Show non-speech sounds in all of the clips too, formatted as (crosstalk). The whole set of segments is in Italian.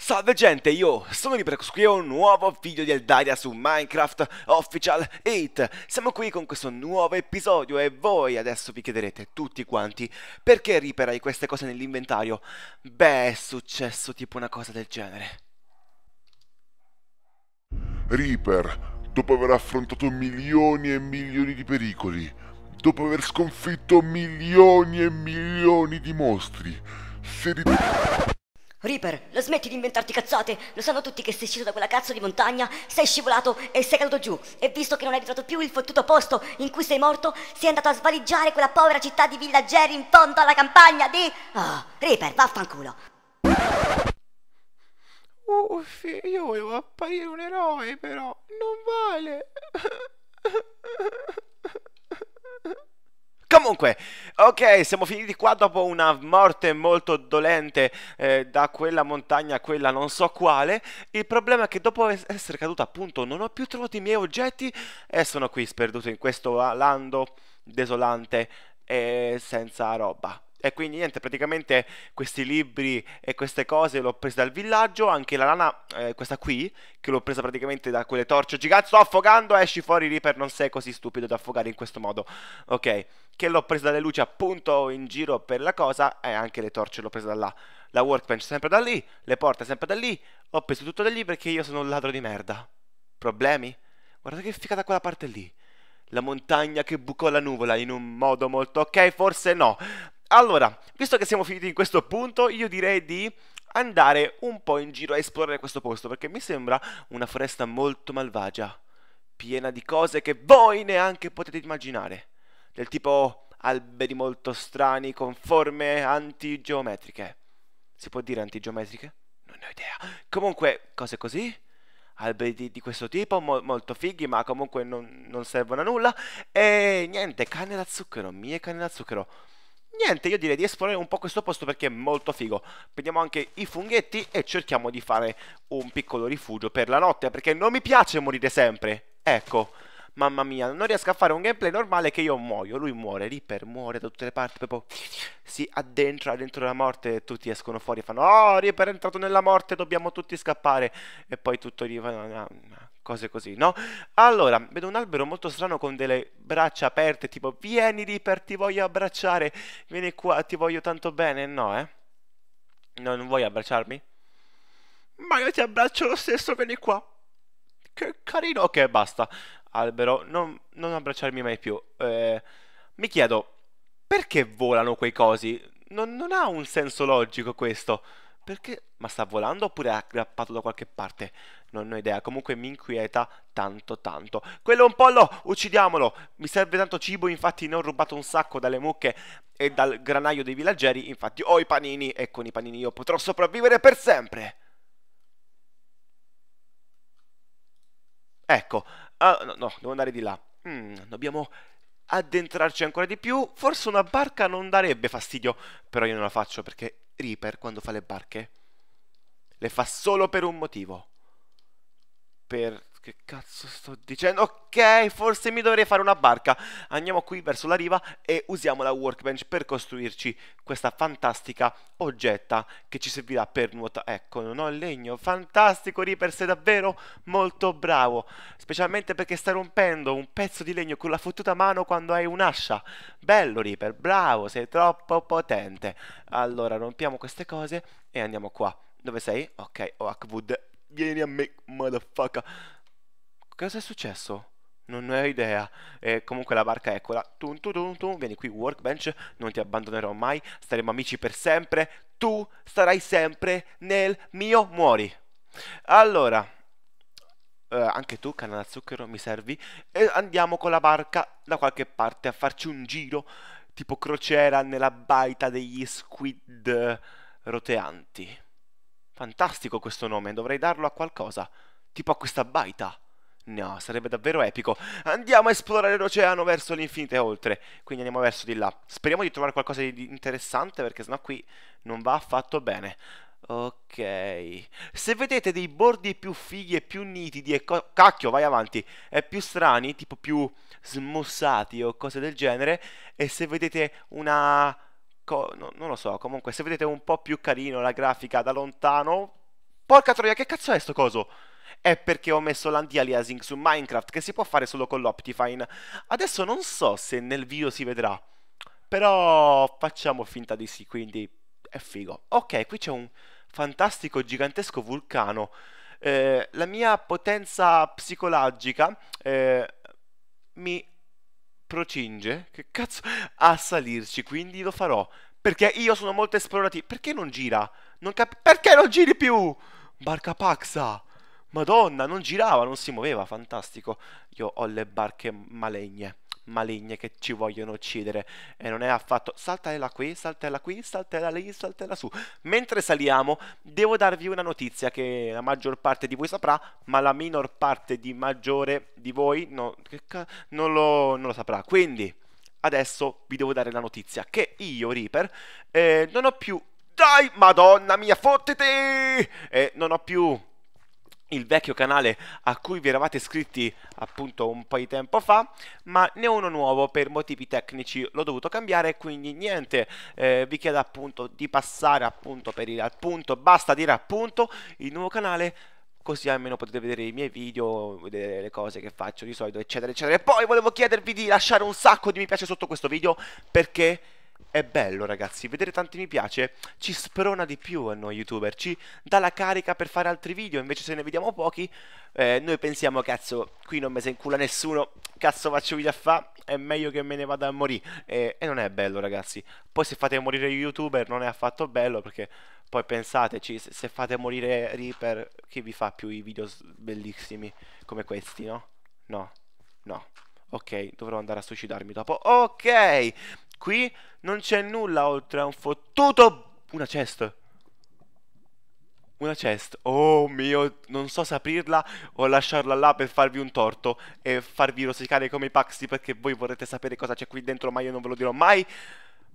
Salve gente, io sono Riprex, qui un nuovo video di Eldaria su Minecraft Official 8 Siamo qui con questo nuovo episodio e voi adesso vi chiederete tutti quanti Perché Reaper hai queste cose nell'inventario? Beh, è successo tipo una cosa del genere Reaper, dopo aver affrontato milioni e milioni di pericoli, dopo aver sconfitto milioni e milioni di mostri, sei rit- Reaper, la smetti di inventarti cazzate? Lo sanno tutti che sei sceso da quella cazzo di montagna, sei scivolato e sei caduto giù. E visto che non hai ritrovato più il fottuto posto in cui sei morto, sei andato a svaligiare quella povera città di villaggeri in fondo alla campagna di... Oh, Reaper, vaffanculo. Uffi, io volevo apparire un eroe però, non vale Comunque, ok, siamo finiti qua dopo una morte molto dolente eh, da quella montagna a quella non so quale. Il problema è che dopo essere caduto appunto non ho più trovato i miei oggetti e sono qui sperduto in questo lando desolante e senza roba. E quindi niente, praticamente questi libri e queste cose l'ho prese dal villaggio, anche la lana, eh, questa qui, che l'ho presa praticamente da quelle torce giganti, sto affogando, esci fuori Reaper, non sei così stupido da affogare in questo modo, ok, che l'ho presa dalle luci appunto in giro per la cosa, e anche le torce l'ho presa da là, la workbench sempre da lì, le porte sempre da lì, ho preso tutto da lì perché io sono un ladro di merda. Problemi? Guarda che fica da quella parte lì. La montagna che bucò la nuvola in un modo molto ok, forse no. Allora, visto che siamo finiti in questo punto, io direi di andare un po' in giro a esplorare questo posto, perché mi sembra una foresta molto malvagia, piena di cose che voi neanche potete immaginare, del tipo alberi molto strani con forme antigeometriche. Si può dire antigeometriche? Non ho idea. Comunque, cose così? alberi di, di, questo tipo, mo molto fighi, ma comunque non, non, servono a nulla. E niente, canne da zucchero, mie canne da zucchero. Niente, io direi di esplorare un po' questo posto perché è molto figo. Prendiamo anche i funghetti e cerchiamo di fare un piccolo rifugio per la notte, perché non mi piace morire sempre. Ecco, mamma mia, non riesco a fare un gameplay normale che io muoio, lui muore, Reaper muore da tutte le parti, proprio si addentra dentro la morte e tutti escono fuori e fanno Oh, Reaper è entrato nella morte, dobbiamo tutti scappare. E poi tutto arriva cose così, no? Allora, vedo un albero molto strano con delle braccia aperte, tipo vieni Reaper, ti voglio abbracciare, vieni qua, ti voglio tanto bene, no, eh? No, non vuoi abbracciarmi? Ma io ti abbraccio lo stesso, vieni qua. Che carino, ok, basta. Albero, non, non abbracciarmi mai più. Eh, mi chiedo, perché volano quei cosi? Non, non ha un senso logico questo. Perché? Ma sta volando oppure è aggrappato da qualche parte? Non ho idea, comunque mi inquieta tanto tanto. Quello è un pollo, uccidiamolo! Mi serve tanto cibo, infatti ne ho rubato un sacco dalle mucche e dal granaio dei villaggeri, infatti ho i panini e con i panini io potrò sopravvivere per sempre. Ecco, uh, no, no, devo andare di là. Mm, dobbiamo addentrarci ancora di più. Forse una barca non darebbe fastidio, però io non la faccio perché Reaper quando fa le barche le fa solo per un motivo. Per che cazzo sto dicendo? Ok, forse mi dovrei fare una barca. Andiamo qui verso la riva e usiamo la workbench per costruirci questa fantastica oggetta che ci servirà per nuotare. Ecco, non ho il legno. Fantastico, Reaper, sei davvero molto bravo. Specialmente perché stai rompendo un pezzo di legno con la fottuta mano quando hai un'ascia. Bello, Reaper, bravo, sei troppo potente. Allora, rompiamo queste cose e andiamo qua. Dove sei? Ok, Oakwood. Vieni a me, motherfucker. Cosa è successo? Non ne ho idea. E comunque la barca eccola. Tum, tum, tum, tum. Vieni qui, workbench. Non ti abbandonerò mai. Staremo amici per sempre. Tu starai sempre nel mio muori. Allora. Uh, anche tu, canna da zucchero, mi servi. E andiamo con la barca da qualche parte a farci un giro. Tipo crociera nella baita degli squid roteanti. Fantastico questo nome. Dovrei darlo a qualcosa. Tipo a questa baita. No, sarebbe davvero epico. Andiamo a esplorare l'oceano verso l'infinito e oltre. Quindi andiamo verso di là. Speriamo di trovare qualcosa di interessante perché sennò qui non va affatto bene. Ok. Se vedete dei bordi più fighi e più nitidi e cacchio, vai avanti, e più strani, tipo più smussati o cose del genere, e se vedete una... no, non lo so, comunque se vedete un po' più carino la grafica da lontano, Porca troia, che cazzo è sto coso? È perché ho messo l'anti-aliasing su Minecraft che si può fare solo con l'Optifine. Adesso non so se nel video si vedrà, però facciamo finta di sì, quindi è figo. Ok, qui c'è un fantastico gigantesco vulcano. Eh, la mia potenza psicologica eh, mi procinge, che cazzo, a salirci, quindi lo farò. Perché io sono molto esplorativo. Perché non gira? Non cap- perché non giri più? Barca Paxa! Madonna, non girava, non si muoveva, fantastico. Io ho le barche malegne, maligne che ci vogliono uccidere. E non è affatto... Saltella qui, saltella qui, saltella lì, saltella su. Mentre saliamo, devo darvi una notizia che la maggior parte di voi saprà, ma la minor parte di maggiore di voi no, non, lo, non lo saprà. Quindi, adesso vi devo dare la notizia che io, Reaper, eh, non ho più... Dai, madonna mia, fottete! Eh, non ho più il vecchio canale a cui vi eravate iscritti appunto un po' di tempo fa, ma ne ho uno nuovo per motivi tecnici, l'ho dovuto cambiare, quindi niente, eh, vi chiedo appunto di passare appunto per il punto, basta dire appunto il nuovo canale così almeno potete vedere i miei video, vedere le cose che faccio di solito, eccetera, eccetera. E poi volevo chiedervi di lasciare un sacco di mi piace sotto questo video perché è bello ragazzi, vedere tanti mi piace. Ci sprona di più a noi youtuber, ci dà la carica per fare altri video, invece se ne vediamo pochi, eh, noi pensiamo cazzo, qui non mi si incula nessuno, cazzo faccio video a fa, è meglio che me ne vada a morire, e, e non è bello ragazzi, poi se fate morire youtuber non è affatto bello perché poi pensateci, se, se fate morire Reaper, chi vi fa più i video bellissimi? Come questi, no? No, no. Ok, dovrò andare a suicidarmi dopo. Ok, Qui non c'è nulla oltre a un fottuto... Una chest. Una chest. Oh mio, non so se aprirla o lasciarla là per farvi un torto e farvi rosicare come i paxi perché voi vorrete sapere cosa c'è qui dentro ma io non ve lo dirò mai.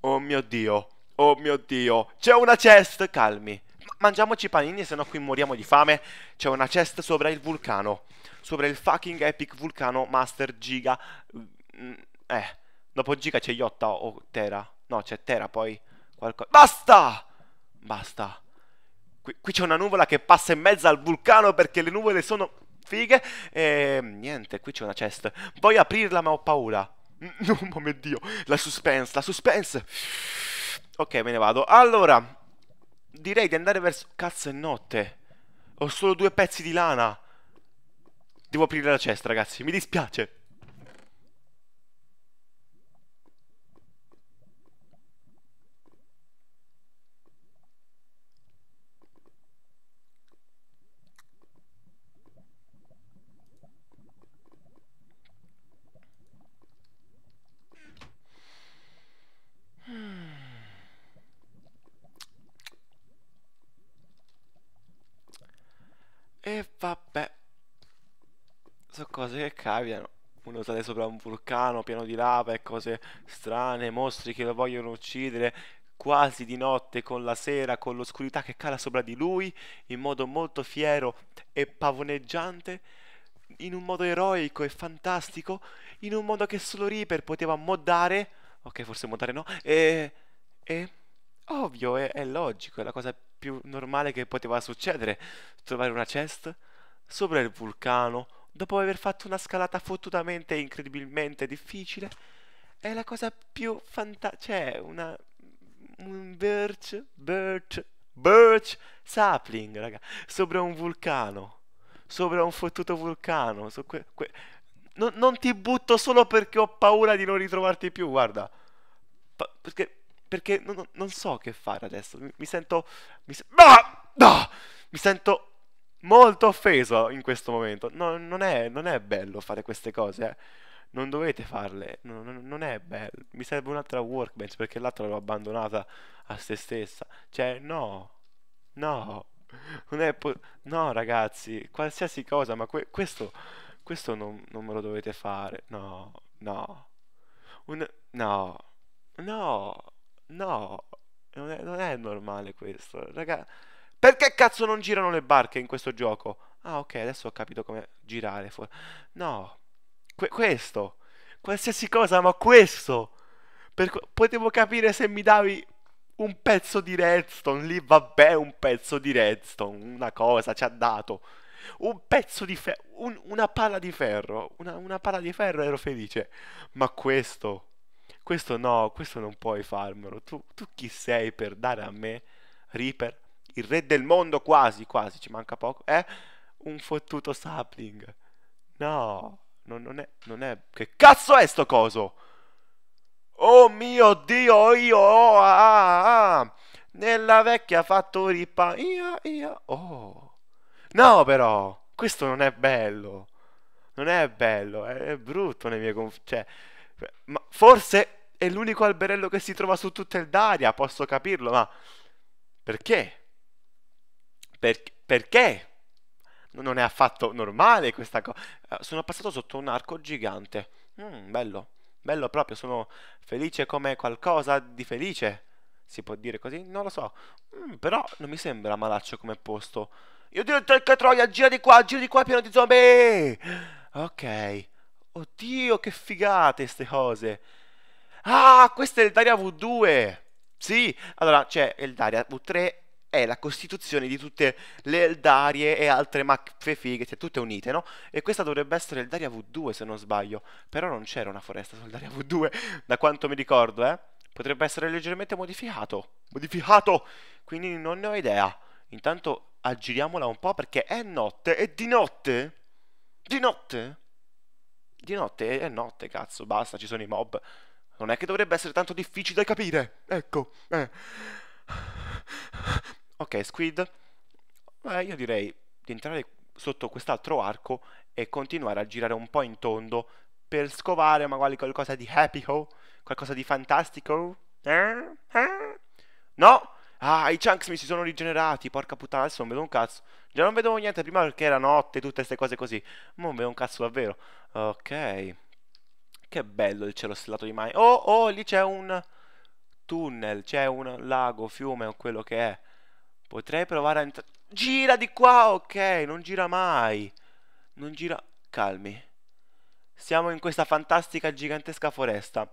Oh mio Dio. Oh mio Dio. C'è una chest. Calmi. Mangiamoci i panini se no qui moriamo di fame. C'è una chest sopra il vulcano. Sopra il fucking epic vulcano Master Giga. Mm, eh. Dopo Giga c'è Iotta o Tera. No, c'è Tera poi. Qualcosa. Basta! Basta. Qui, qui c'è una nuvola che passa in mezzo al vulcano perché le nuvole sono fighe. E niente, qui c'è una chest. Voglio aprirla ma ho paura. No, (laughs) oh mio Dio. La suspense, la suspense. Ok, me ne vado. Allora, direi di andare verso... Cazzo, è notte. Ho solo due pezzi di lana. Devo aprire la chest, ragazzi. Mi dispiace. E vabbè. Sono cose che capitano. Uno sale sopra un vulcano pieno di lava e cose strane, mostri che lo vogliono uccidere quasi di notte con la sera, con l'oscurità che cala sopra di lui in modo molto fiero e pavoneggiante, in un modo eroico e fantastico, in un modo che solo Reaper poteva moddare, ok forse moddare no, e... e... ovvio, è, è logico, è la cosa più normale che poteva succedere, trovare una chest sopra il vulcano dopo aver fatto una scalata fottutamente e incredibilmente difficile. È la cosa più fantastica, cioè una un birch, birch, birch sapling, raga, sopra un vulcano, sopra un fottuto vulcano, so que, que... Non, non ti butto solo perché ho paura di non ritrovarti più, guarda. Pa- perché perché non, non, so che fare adesso. Mi, mi sento. Mi, ah! No! mi sento molto offeso in questo momento. No, non, è, non, è, bello fare queste cose. Eh. Non dovete farle. No, non è bello. Mi serve un'altra workbench perché l'altra l'ho abbandonata a se stessa. Cioè, no. No. Non è po- no, ragazzi. Qualsiasi cosa, ma que- questo. Questo non, non me lo dovete fare. No. No. Un, no. No. No, non è, non è normale questo. Raga, perché cazzo non girano le barche in questo gioco? Ah, ok, adesso ho capito come girare. No, que- questo. Qualsiasi cosa, ma questo. Per, potevo capire se mi davi Un pezzo di redstone, lì vabbè un pezzo di redstone, una cosa ci ha dato. Un pezzo di ferro, un, una palla di ferro, una, una palla di ferro ero felice. Ma questo, questo no, questo non puoi farmelo. Tu, tu chi sei per dare a me, Reaper, il re del mondo quasi, quasi, ci manca poco, eh? Un fottuto sapling. No, non, non, è, non è... Che cazzo è sto coso? Oh mio Dio, io, oh, ah, ah, nella vecchia fattoria, io, io, oh. No però, questo non è bello, non è bello, è, è brutto nei miei confronti, cioè, ma forse è l'unico alberello che si trova su tutta il Daria, posso capirlo, ma perché? Per, perché? Non è affatto normale questa cosa. Eh, sono passato sotto un arco gigante. Mm, bello. Bello proprio, sono felice come qualcosa di felice. Si può dire così? Non lo so. Mm, però non mi sembra malaccio come posto. Io dirò che troia, gira di qua, gira di qua, pieno di zombie. Ok. Oddio, che figate ste cose. Ah, questo è il Daria V2. Sì, allora c'è il Daria V3 è la costituzione di tutte le Eldarie e altre macfe fighe, cioè tutte unite, no? E questa dovrebbe essere il Daria V2 se non sbaglio, però non c'era una foresta sul Daria V2, da quanto mi ricordo, eh? Potrebbe essere leggermente modificato, modificato, quindi non ne ho idea. Intanto aggiriamola un po' perché è notte, e di notte? Di notte? Di notte è notte, cazzo, basta, ci sono i mob. Non è che dovrebbe essere tanto difficile da capire, ecco, eh. Ok, Squid. Eh, io direi di entrare sotto quest'altro arco e continuare a girare un po' in tondo per scovare magari qualcosa di epico, qualcosa di fantastico. Eh? Eh? No? Ah, i chunks mi si sono rigenerati, porca puttana, adesso non vedo un cazzo. Già non vedevo niente prima perché era notte, tutte queste cose così. Ma non vedo un cazzo davvero. Ok. Che bello il cielo stellato di mai. Oh, oh, lì c'è un tunnel, c'è un lago, fiume o quello che è. Potrei provare a entrare... Gira di qua, ok, non gira mai. Non gira... Calmi. Siamo in questa fantastica gigantesca foresta.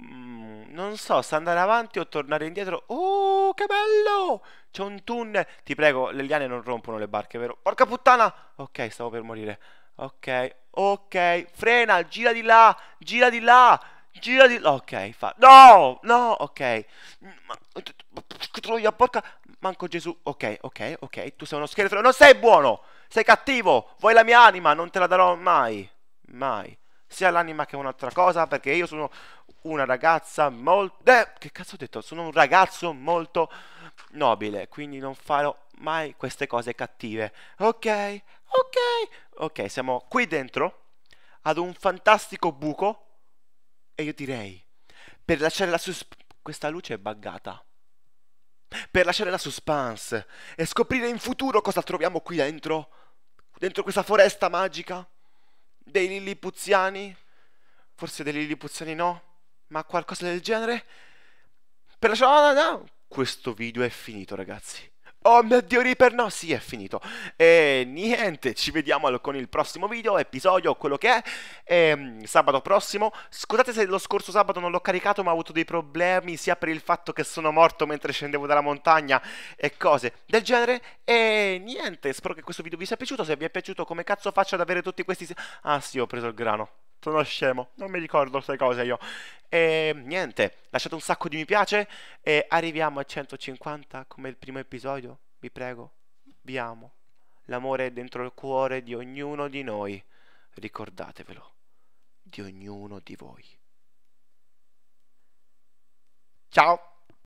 Mm, non so se andare avanti o tornare indietro. Oh, che bello! C'è un tunnel. Ti prego, le liane non rompono le barche, vero? Porca puttana! Ok, stavo per morire. Ok, ok. Frena, gira di là, gira di là. Gira di. Ok, fa. No, no, ok. Troia, porca. Manco Gesù. Ok, ok, ok. Tu sei uno scheletro. Non sei buono. Sei cattivo. Vuoi la mia anima? Non te la darò mai. Mai. Sia l'anima che un'altra cosa. Perché io sono una ragazza molto... Eh, che cazzo ho detto? Sono un ragazzo molto nobile. Quindi non farò mai queste cose cattive. Ok, ok. Ok, siamo qui dentro. Ad un fantastico buco. E io direi... Per lasciare la sus... Questa luce è buggata per lasciare la suspense e scoprire in futuro cosa troviamo qui dentro, dentro questa foresta magica, dei lillipuziani, forse dei lillipuziani no, ma qualcosa del genere. Per lasciare... No, no, questo video è finito ragazzi. Oh mio dio Reaper, no, sì, è finito. E niente, ci vediamo con il prossimo video, episodio, quello che è. E, ehm, sabato prossimo. Scusate se lo scorso sabato non l'ho caricato, ma ho avuto dei problemi sia per il fatto che sono morto mentre scendevo dalla montagna e cose del genere. E niente, spero che questo video vi sia piaciuto. Se vi è piaciuto, come cazzo faccio ad avere tutti questi... Ah sì, ho preso il grano. Sono scemo, non mi ricordo queste cose io. E niente, lasciate un sacco di mi piace e arriviamo a 150 come il primo episodio. Vi prego, vi amo. L'amore è dentro il cuore di ognuno di noi. Ricordatevelo, di ognuno di voi. Ciao!